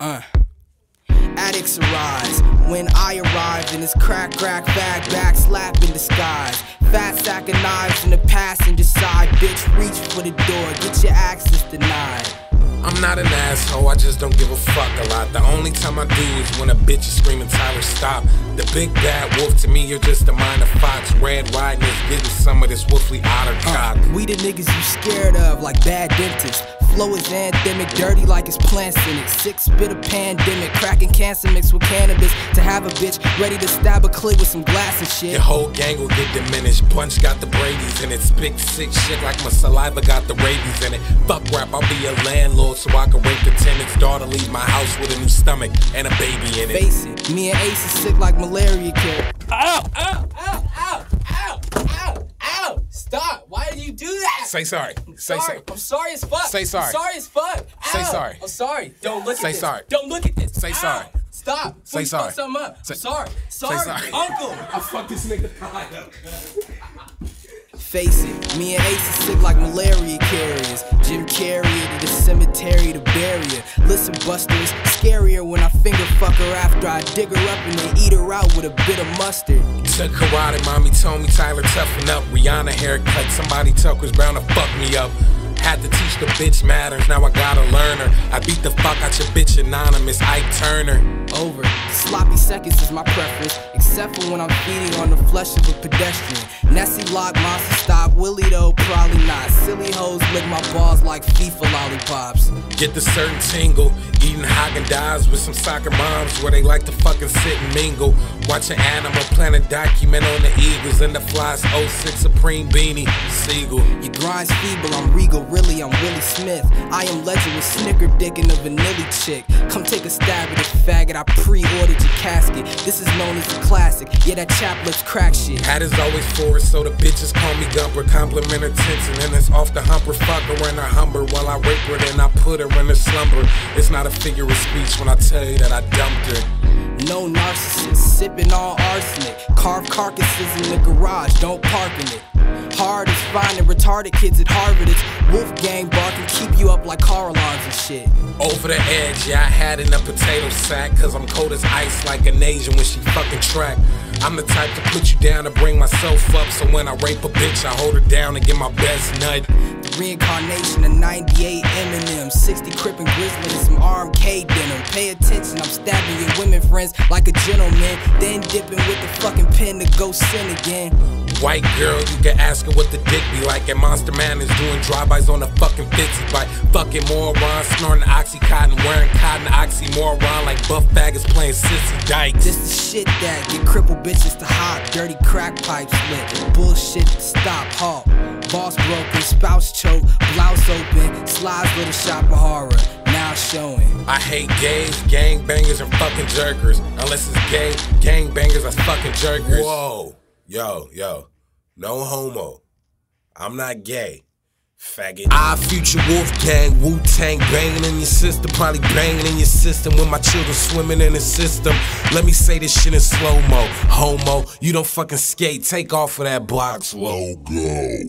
Uh. Addicts arise when I arrive in this crack, crack, bag, back, slap in disguise. Fat sack of knives in the passenger side. Bitch, reach for the door, get your access denied. I'm not an asshole, I just don't give a fuck a lot. The only time I do is when a bitch is screaming, Tyler, stop. The big bad wolf to me, you're just a minor fox. Red riding is getting some of this wolfly otter uh, cock. Uh, we the niggas you scared of, like bad dentists. Flow is anthemic, dirty like it's plant it. Six bit of pandemic, cracking cancer mixed with cannabis. To have a bitch ready to stab a clit with some glass and shit. Your whole gang will get diminished. Punch got the Brady's in it. Spit sick shit like my saliva got the rabies in it. Fuck rap, I'll be a landlord so I can rape the tenant's daughter. Leave my house with a new stomach and a baby in it. Face it, me and Ace is sick like malaria kid. Ow, ow, ow, ow, ow, ow, ow. Stop. Why did you do that? Say sorry. Say sorry. I'm sorry as fuck. Say sorry. I'm sorry as fuck. Ow. Say sorry. I'm sorry. Don't look Say at this. Say sorry. Don't look at this. Say Ow. sorry. Stop. Say Please sorry. Fuck something up. Say, sorry. Sorry. sorry. Uncle. I fucked this nigga up. Face it, me and Ace is sick like malaria carriers. Jim Carrey to the cemetery to bury her. Listen, Buster, it's scarier when I finger fuck her after I dig her up and then eat her out with a bit of mustard. Took karate, mommy told me Tyler toughen up. Rihanna haircut, somebody took was brown to fuck me up. Had to teach the bitch matters, now I gotta learn her. I beat the fuck out your bitch anonymous, Ike Turner. Over. Sloppy seconds is my preference, except for when I'm feeding on the flesh of a pedestrian. Nessie lock, monster stop, Willie though, probably not. Silly hoes lick my balls like FIFA lollipops. Get the certain tingle, eating Haagen-Dazs with some soccer moms where they like to fucking sit and mingle. Watching Animal Planet document on the Eagles and the Flies 06 Supreme Beanie, Seagull. Your grind's feeble, I'm regal, really, I'm Willie Smith. I am legend with Snicker Dick and a vanilla chick. Come take a stab at the faggot, I pre-ordered your casket. This is known as a classic, yeah, that chap looks crack shit. Hat is always for so the bitches call me Gumper. Compliment attention, and it's off the humper. Fuck her in her humber while I rape her, then I put her in a slumber. It's not a figure of speech when I tell you that I dumped her. No narcissist, sipping all arsenic. Carved carcasses in the garage, don't park in it. Hard as finding retarded kids at Harvard. It's Wolfgang keep you up like car alarms and shit. Over the edge, yeah, I had in a potato sack. Cause I'm cold as ice like an Asian when she fucking track. I'm the type to put you down to bring myself up. So when I rape a bitch, I hold her down and get my best nut. The reincarnation of 98 Eminem, 60 Crip and Grizzly, and some RMK denim. Pay attention, I'm stabbing your women friends like a gentleman. Then dipping with the fucking pen to go sin again. White girl, you can ask her what the dick be like. And Monster Man is doing drive-bys on a fucking 50 bike. Fucking moron, snorting oxycontin, wearing cotton oxymoron like buff faggots playing sissy dykes. This the shit that get crippled bitches to hop, dirty crack pipes lit. Bullshit to stop, halt. Boss broken, spouse choke, blouse open, slides little shop of horror. Now showing. I hate gays, gangbangers, and fucking jerkers. Unless it's gay, gangbangers are fucking jerkers. Whoa, yo, yo, no homo. I'm not gay. Faggot. Odd Future Wolf Gang, Wu Tang banging in your system, probably banging in your system when my children swimming in the system. Let me say this shit in slow mo. Homo, you don't fucking skate, take off of that block slow go.